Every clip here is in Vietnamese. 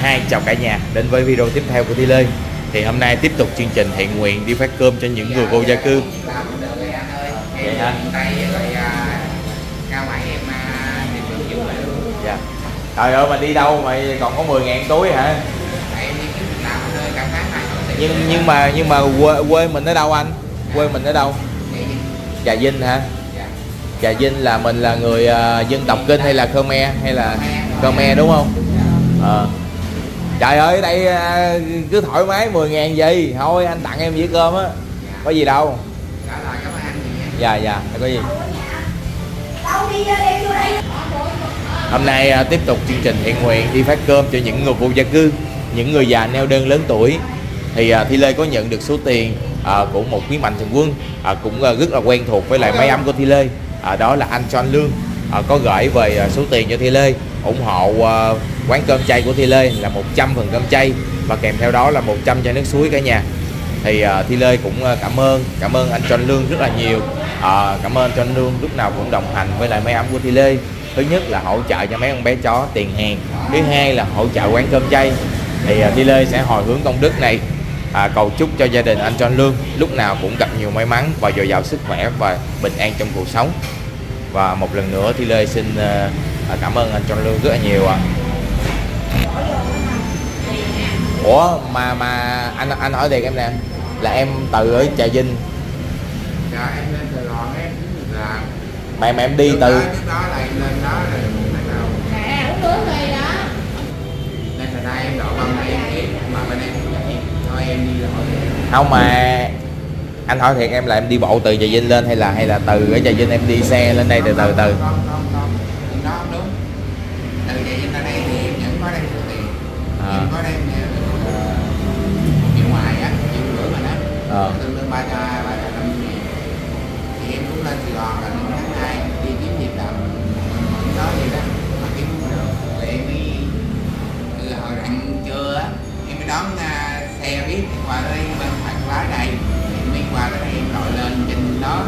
Hai chào cả nhà đến với video tiếp theo của Thi Lê Thì hôm nay tiếp tục chương trình thiện nguyện đi phát cơm cho những người vô gia cư Vậy hả? Dạ Trời ơi mà đi đâu mà còn có 10 ngàn túi hả? Nhưng nhưng mà nhưng mà quê, quê mình ở đâu anh? Quê mình ở đâu? Trà Vinh hả? Trà Vinh là mình là người uh, dân tộc Kinh hay là Khmer hay là Khmer đúng không? Ờ trời ơi đây à, cứ thoải mái 10 ngàn gì? Thôi anh tặng em dĩa cơm á. Có gì đâu. Dạ dạ có gì. Hôm nay à, tiếp tục chương trình thiện nguyện đi phát cơm cho những người vô gia cư những người già neo đơn lớn tuổi. Thì à, thi lê có nhận được số tiền của một quý mạnh thường quân cũng rất là quen thuộc với lại máy ấm của thi lê. Đó là anh John Lương. Có gửi về số tiền cho thi lê ủng hộ quán cơm chay của Thi Lê là 100 phần cơm chay và kèm theo đó là 100 chai nước suối cả nhà. Thì uh, Thi Lê cũng uh, cảm ơn cảm ơn anh John Lương rất là nhiều. Uh, cảm ơn John Lương lúc nào cũng đồng hành với lại máy ấm của Thi Lê. Thứ nhất là hỗ trợ cho mấy con bé chó tiền hàng. Thứ hai là hỗ trợ quán cơm chay. Thì uh, Thi Lê sẽ hồi hướng công đức này à, cầu chúc cho gia đình anh John Lương lúc nào cũng gặp nhiều may mắn và dồi dào sức khỏe và bình an trong cuộc sống. Và một lần nữa Thi Lê xin uh, cảm ơn anh John Lương rất là nhiều ạ. à ủa mà mà anh anh hỏi thiệt em nè. Là em từ ở trà vinh. Dạ em lên sài gòn em là mà mà em đi từ đó, trước đó là em lên đó là bắt đầu Nè, uống nước đi đó. Lên thành ra em đậu bằng này em kiếm mà bên em cũng vậy thôi em đi rồi. Không mà anh hỏi thiệt em là em đi bộ từ trà vinh lên hay là hay là từ ở trà vinh em đi xe lên đây từ từ từ. Không Ờ. tương đương ba trăm ba trăm năm mươi ngàn thì em cũng lên sài gòn là năm tháng hai đi kiếm việc làm. Đó vậy đó mà kiếm không được rồi em mới từ hồi rạng trưa á em mới đón à, xe biết qua đây bên mặt lái này em mới qua tới đây em lội lên trên đó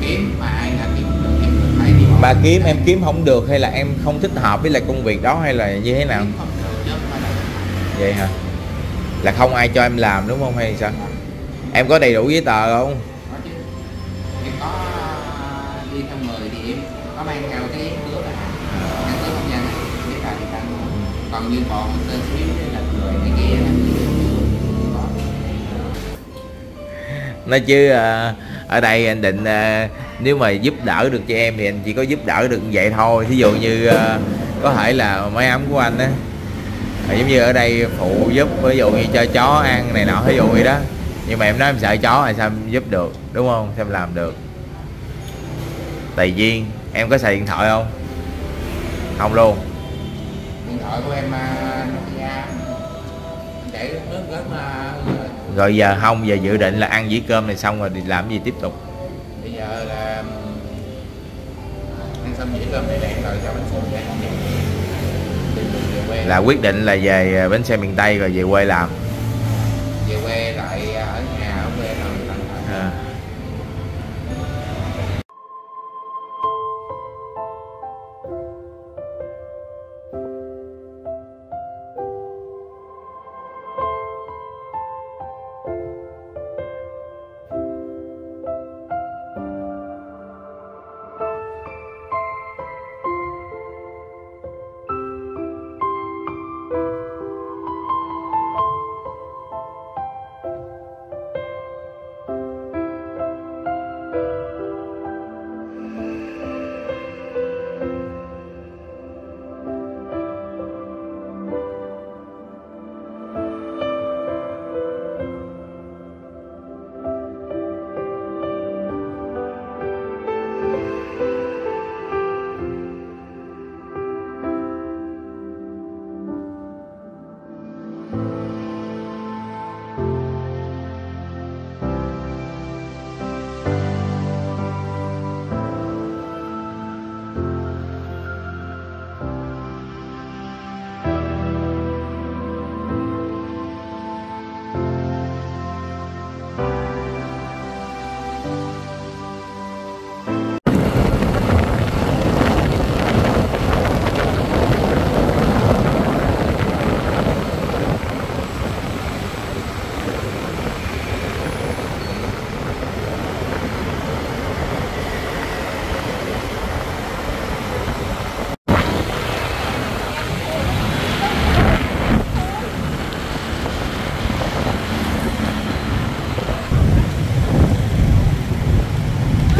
kiếm mà ai là kiếm không được em phải đi mà kiếm em kiếm không được hay là em không thích hợp với lại công việc đó hay là như thế nào? Được vậy hả? Là không ai cho em làm đúng không hay sao em có đầy đủ giấy tờ không? Có chứ. Em có à, đi theo người thì em có mang theo cái giấy cước à căn cước công dân giấy tờ thì tăng còn như còn tên xíu là người này kia là nói chứ à, ở đây anh định à, nếu mà giúp đỡ được cho em thì anh chỉ có giúp đỡ được vậy thôi. Thí dụ như có thể là máy ấm của anh á. Giống như ở đây phụ giúp ví dụ như cho chó ăn này nọ ví dụ vậy đó nhưng mà em nói em sợ chó thì sao em giúp được đúng không? Sao em làm được? Tùy duyên em có xài điện thoại không? Không luôn. Điện thoại của em à, Nokia. Để nước rất là rồi giờ không giờ dự định là ăn dĩa cơm này xong rồi thì làm gì tiếp tục? bây giờ là ăn xong dĩa cơm này đang rồi cho bánh xe về quê. Là quyết định là về bến xe miền tây rồi về quê làm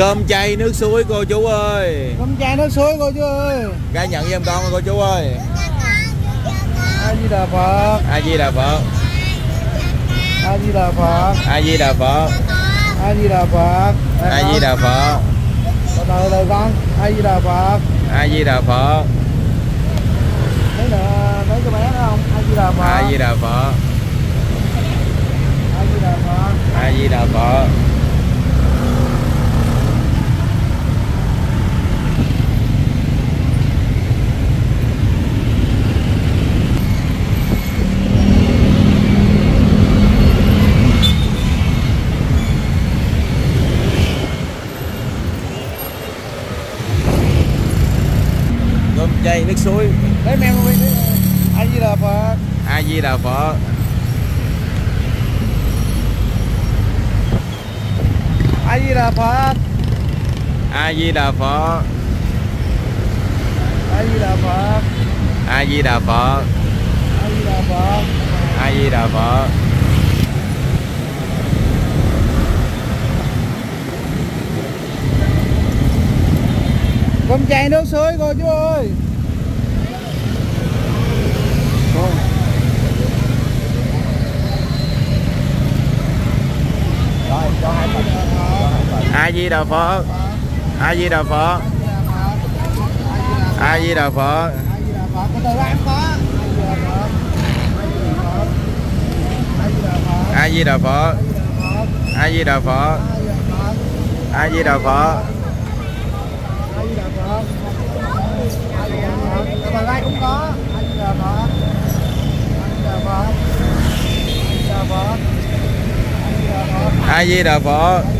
cơm chay nước suối cô chú ơi cơm chay nước suối cô chú ơi ra nhận giùm con cô chú ơi a di đà phật a di đà phật a di đà phật a di đà phật a di đà phật a di đà phật từ từ từ con a di đà phật a di đà phật thấy nè thấy cái bé đó không a di đà phật a di đà phật a di đà phật a di đà phật cơm chay nước suối lấy mem luôn đi a di đà phật a di đà phật a di đà phật a di đà phật a di đà phật a di đà phật a di đà phật a di đà phật cơm chay nước suối cô chú ơi a di đà phật. A di đà phật. A di đà phật. A di đà phật. A di đà phật. A di đà phật. Từ đây cũng có a di đà phật ai di đà phật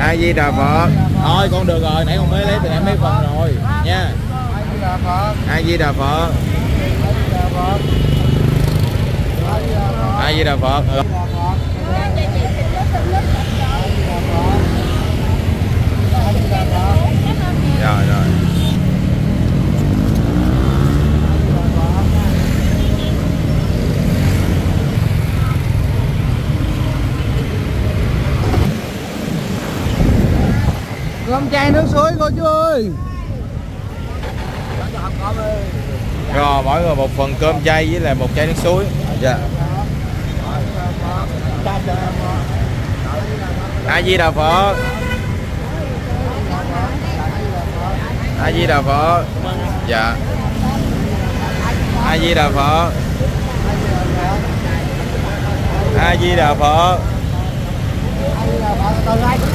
a di đà phật. Thôi con được rồi nãy con mới lấy từ nãy mấy phần rồi nha. A di đà phật. A di đà phật. Ừ. rồi rồi hai nước suối cô chú ơi. Rồi, mỗi người một phần cơm chay với lại một chai nước suối. Dạ. A di đà phật. A di đà phật. Dạ. A di đà phật. A di đà phật.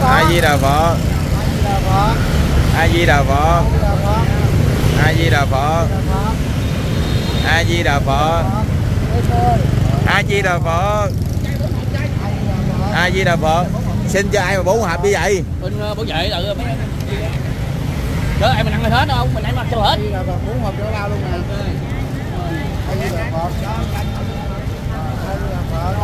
A di đà phật a di đà phật. A di đà phật. A di đà phật. A di đà phật. A di đà phật. Xin cho ai mà bốn hộp như vậy? Bên bảo vệ tự mấy chớ ai mình ăn hết đâu mình ăn mặc cho hết. Bốn hộp chỗ lao luôn nè a di đà phật a di đà phật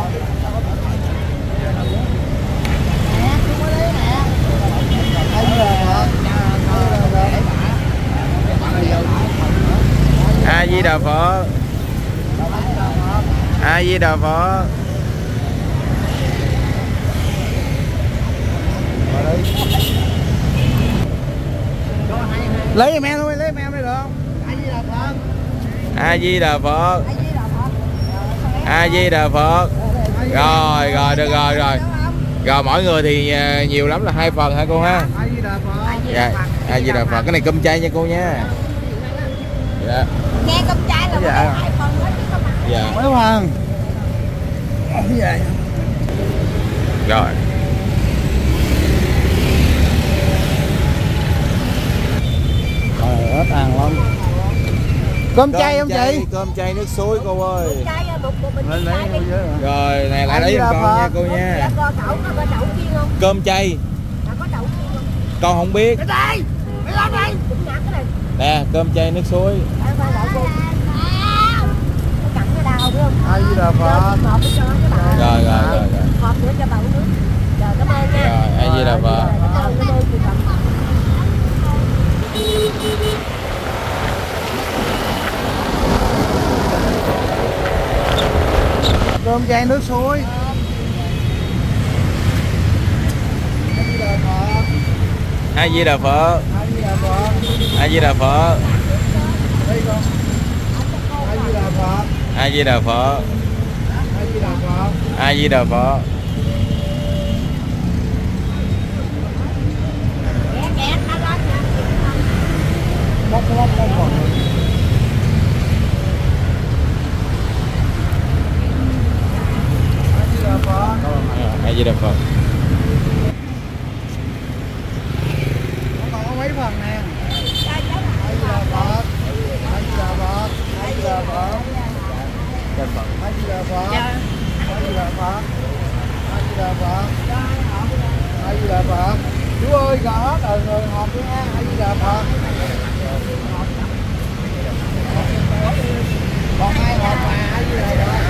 a di đà phật a di đà phật a di đà phật lấy em em thôi, lấy em em đây được. Không a di đà phật a di đà phật rồi rồi, được rồi rồi. Rồi, mỗi người thì à, nhiều lắm là hai phần hả cô ha? A di đà phật dạ a di đà phật cái này cơm chay nha cô nha. Dạ nghe cơm trái là dạ. phải phân hết chứ không dạ. Mấy phân dạ. Rồi. Trời hết ăn lắm cơm chay không chị? cơm chay nước suối cô ơi. chay, bụng, rồi này lại lấy con nha cô nha. Cơm chay. Con không biết. Nè cơm chay nước suối. Em phải gọi cô Nó cặn cái đau biết không A Di Đà Phật? Rồi rồi rồi rồi. Hộp nữa cho bà uống nước. Rồi cảm ơn nha. Rồi a di đà phật? Cơm chay nước suối. A Di Đà Phật a di đà phật. A Di Đà Phật. A di đà phật. Đây con A Di Đà Phật a di đà phật A Di Đà Phật a di đà phật Kẻ kẻ nó lên nha Móc móc móc móc A Di Đà Phật a di đà phật Nó còn có mấy phần nè A Di Đà Phật A Di Đà Phật A Di Đà Phật A Di Đà Phật A Di Đà Phật A Di Đà Phật A Di Đà Phật Chú ơi gõ hết rồi người họp đi ha A Di Đà Phật còn ai họp mà A Di Đà Phật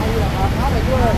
A Di Đà Phật hết rồi chú ơi